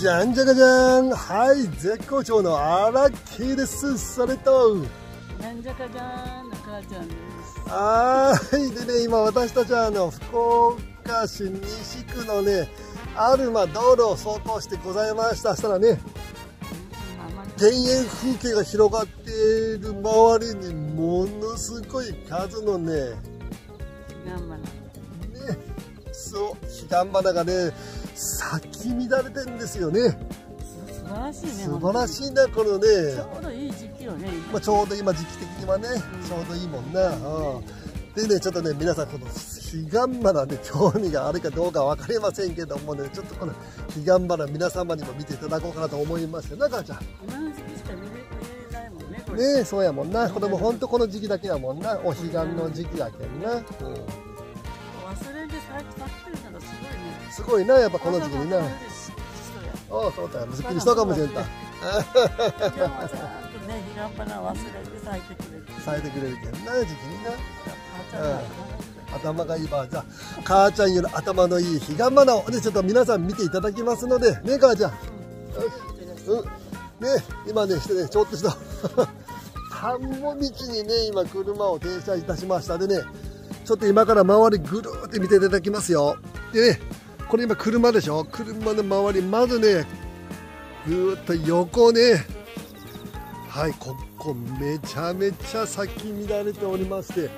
じゃんじゃかじゃん。はい絶好調の荒木です。それと。なんじゃかじゃんの母ちゃんです。はいでね今私たちはあの福岡市西区のねあるま道路を走行してございました。したらね田園風景が広がっている周りにものすごい数のねねそう彼岸花がね咲き乱れてるんですよね。素晴らしいね素晴らしいなこのね。ちょうどいい時期よねまあ、ちょうど今時期的にはね、ちょうどいいもんな、うん、でねちょっとね皆さんこの彼岸花で 興味があるかどうか分かりませんけどもねちょっとこの彼岸花皆様にも見ていただこうかなと思いましてな母ちゃん。今の時期しか見れないもんねこれ。ねえそうやもんな。これもほんとこの時期だけやもんな。お彼岸の時期やけんな、うん、すごいなやっぱこの時期にな。あああそうだよきりしたかもしれんた。ね忘れて咲いてくれる咲いてくれるけんな時期にな。母ちゃん。が頭がいいばじゃあ母ちゃんより頭のいい彼岸花をねちょっと皆さん見ていただきますのでね母ちゃん。うん。ね今ねしてねちょっとした。田んぼ道にね今車を停車いたしましたでねちょっと今から周りぐるーって見ていただきますよ。でねこれ今車でしょ？車の周りまずねぐーっと横ね。はいここめちゃめちゃ咲き乱れておりまして。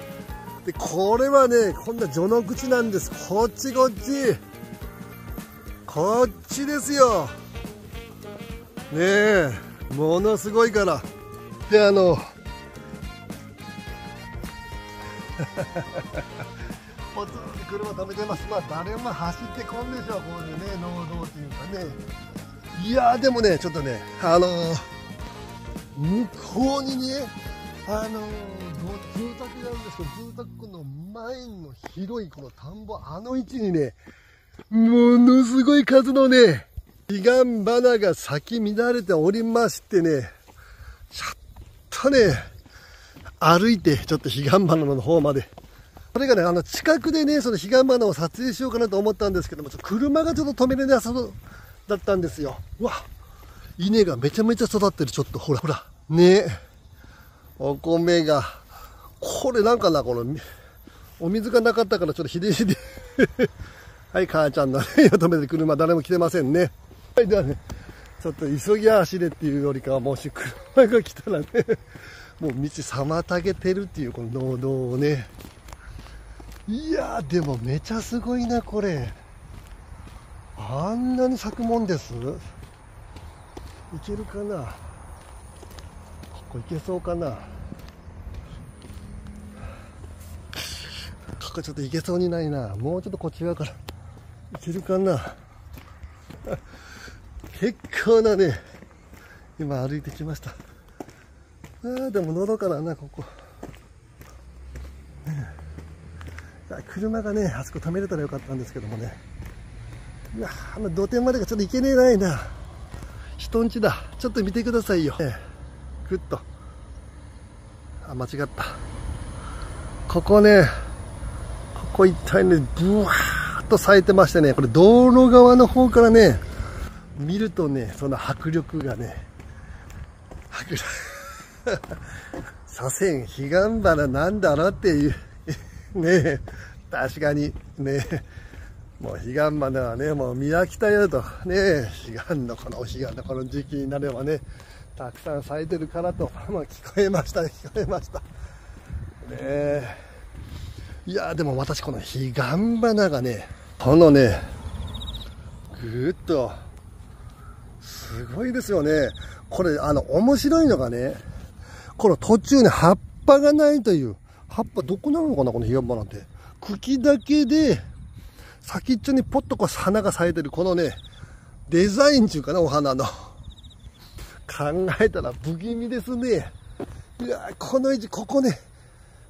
でこれはねこんな序の口なんです。こっちこっち。こっちですよ。ねえものすごいから。であのポツン車止めてます。まあ誰も走ってこんでしょう。こういうね農道っていうかね。いやでもねちょっとねあのー向こうにねあのー住宅なんですけど住宅の前の広いこの田んぼあの位置にねものすごい数のね彼岸花が咲き乱れておりましてねちょっとね歩いてちょっと彼岸花の方までそれがねあの近くでねその彼岸花を撮影しようかなと思ったんですけどもちょ車がちょっと止めれなさそうだったんですよ。うわ稲がめちゃめちゃ育ってるちょっと。ほらほら。ね。お米が。これなんかなこのお水がなかったからちょっとひでひで。はい母ちゃんのね止めて車誰も来てませんね。はいではねちょっと急ぎ足でっていうよりかはもし車が来たらねもう道妨げてるっていうこの農道をね。いやーでもめちゃすごいなこれ。あんなに咲くもんです？いけるかな？ここいけそうかな？ここちょっといけそうにないな。もうちょっとこっち側から。いけるかな？結構なね今歩いてきました。あーでものどかだなここ、ねえ、車がねあそこ止めれたらよかったんですけどもね。いやあの土手までがちょっと行けねえな。いな人んちだ。ちょっと見てくださいよ、ね、ぐっと。あ間違った。ここねここ一帯ねブワーっと咲いてましてねこれ道路側の方からね見るとねその迫力がね迫力。左遷彼岸花なんだろうっていう。ね確かにねもう彼岸花はねもう見飽きたよと。ね彼岸のこのお彼岸のこの時期になればねたくさん咲いてるからと、まあ、聞こえました聞こえました。ねえ。いやでも私この彼岸花がねこのねぐーっとすごいですよね。これあの面白いのがねこの途中に葉っぱがないという。葉っぱどこなのかなこの彼岸花って。茎だけで先っちょにポッとこう花が咲いてるこのねデザインっていうかなお花の。考えたら不気味ですね。いやこの位置ここね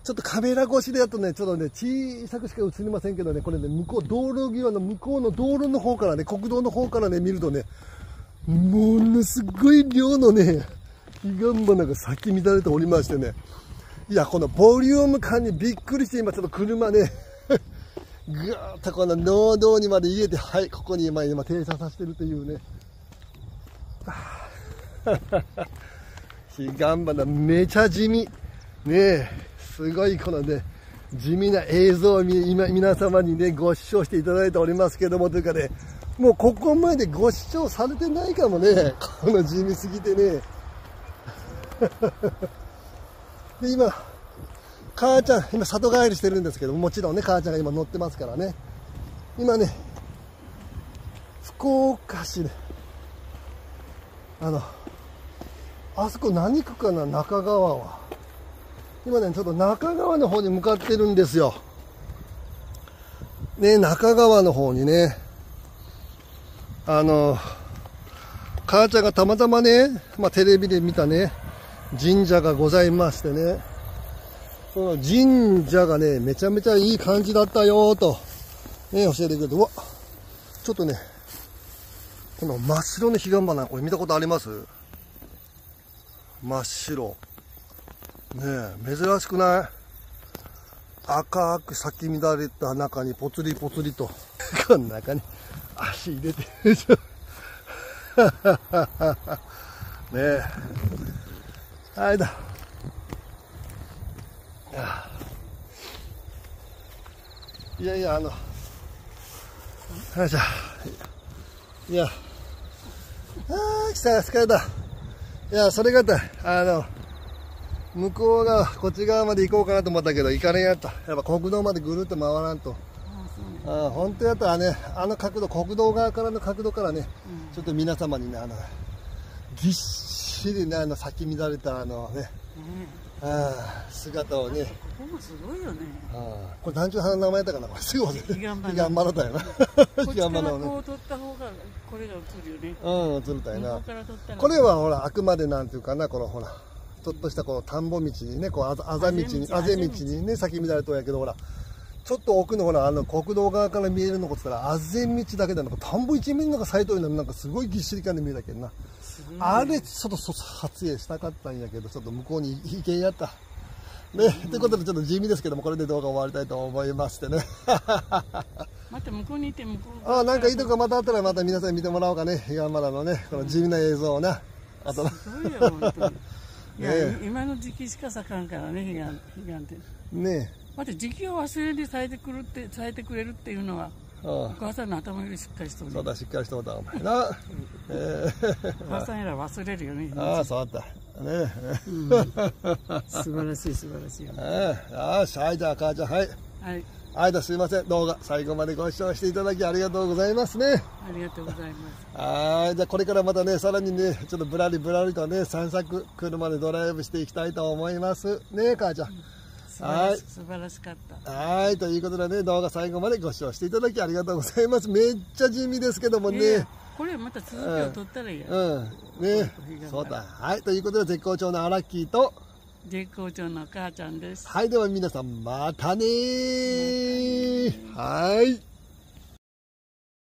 ちょっとカメラ越しでやとね、ちょっとね、小さくしか映りませんけどね、これね、向こう、道路際の向こうの道路の方からね、国道の方からね、見るとね、ものすごい量のね、彼岸花が咲き乱れておりましてね、いや、このボリューム感にびっくりして、今ちょっと車ね、ぐーっとこの農道にまで入れて、はい、ここに今、今停車させてるというね、彼岸 花めちゃ地味。ねえ、すごいこのね、地味な映像を今皆様にね、ご視聴していただいておりますけども、というかね、もうここまでご視聴されてないかもね、この地味すぎてね。で、今、母ちゃん、今里帰りしてるんですけども、もちろんね、母ちゃんが今乗ってますからね。今ね、福岡市で、あの、あそこ何区かな、中川は。今ね、ちょっと中川の方に向かってるんですよ。ね、中川の方にね、あの、母ちゃんがたまたまね、まあ、テレビで見たね、神社がございましてね、その神社がね、めちゃめちゃいい感じだったよと、ね、教えてくれて、うわ、ちょっとね、この真っ白の彼岸花、これ見たことあります？真っ白。ねえ、珍しくない？赤く咲き乱れた中にぽつりぽつりと、この中に足入れてるでしょ。ねえ。はいだ。いやいや、あの、よいしょ。いや、ああ、来た、疲れた。いや、それがった。あの、向こう側、こっち側まで行こうかなと思ったけど、行かれんやった。やっぱ国道までぐるっと回らんと。ああ本当やったらね、あの角度、国道側からの角度からね、うん、ちょっと皆様にね、あの、ぎっしりね、あの、咲き乱れたあのね、うん、ああ姿をね。ここもすごいよね。ああこれ団長さんの名前やったかなこれすぐ忘れて。彼岸花。彼岸花だよな。彼岸花をね。こう撮った方が、これが映るよね。うん、映るたいな。これはほら、あくまでなんていうかな、このほら、ちょっとしたこの田んぼ道にね、こうあざあざ道に、あぜ道にね、咲き乱れとんやけど、ほら、ちょっと奥のほら、あの、国道側から見えるのこって言ったら、あぜ道だけで、なんか田んぼ一面のが咲いとるのなんかすごいぎっしり感で見えたけどな。あれ、ちょっと撮影したかったんやけど、ちょっと向こうに行けんやった。ね、と、うん、いうことでちょっと地味ですけども、これで動画終わりたいと思いましてね。また向こうにいて向こう。ああ、なんかいいとこまたあったらまた皆さん見てもらおうかね。彼岸花のね、この地味な映像をな。あとすごいよ、本当に。いや、ね、今の時期しか咲かんからね、彼岸、彼岸って。ねまた時期を忘れに咲いてくるって、咲いてくれるっていうのは、お母さんの頭よりしっかりしとる、そうだ、しっかりしとるだ、お前な。えー、お母さんやら忘れるよね。ああ、そうだった。ね、うん、素晴らしい素晴らしい。ええ、よし、はい、じゃあ母ちゃん、はい。はい。はい、すいません。動画、最後までご視聴していただきありがとうございますね。ありがとうございます。はい、じゃあこれからまたね、さらにね、ちょっとぶらりぶらりとね、散策、車でドライブしていきたいと思います。ね母ちゃん。はい。素晴らしかった。はい。ということでね、動画最後までご視聴していただきありがとうございます。めっちゃ地味ですけどもね。これまた続きを取ったらいいや。うん。ね。そうだ。はい。ということで、絶好調のアラッキーと、絶好調の母ちゃんです。はい。では皆さん、またねはい。